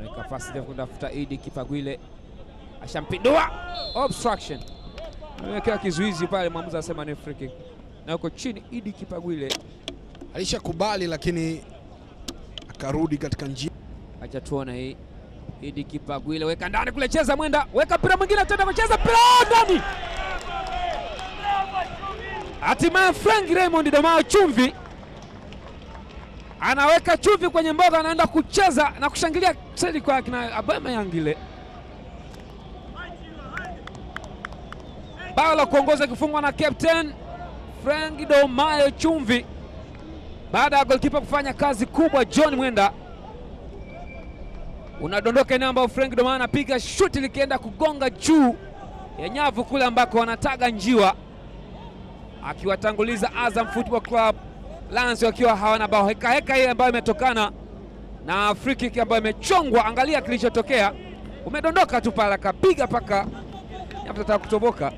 anaweka pasi ndefu kutafuta Idi Kipagwile, ashampindua obstruction, amewekewa kizuizi pale, mwamuzi anasema ni free kick, na yuko chini Idi Kipagwile. Alishakubali lakini akarudi katika njia. Acha tuone hii. Idi Kipagwile weka ndani kule, cheza mwenda, weka mpira mwingine, tenda kucheza. Mpira ndani. Hatimaye Frank Raymond Damao chumvi anaweka chumvi kwenye mboga, anaenda kucheza na kushangilia seli kwa kina Aubameyang ile bao la kuongoza ikifungwa na captain Frank Domayo chumvi. Baada ya goalkeeper kufanya kazi kubwa. John Mwenda. Unadondoka eneo ambayo Frank Domayo anapiga shuti likienda kugonga juu ya nyavu kule ambako wanataga njiwa, akiwatanguliza Azam Football Club Lions wakiwa hawana bao. Heka heka ile ambayo imetokana na free kick ambayo imechongwa. Angalia kilichotokea, umedondoka tu pale, akapiga paka nyavu tataka kutoboka.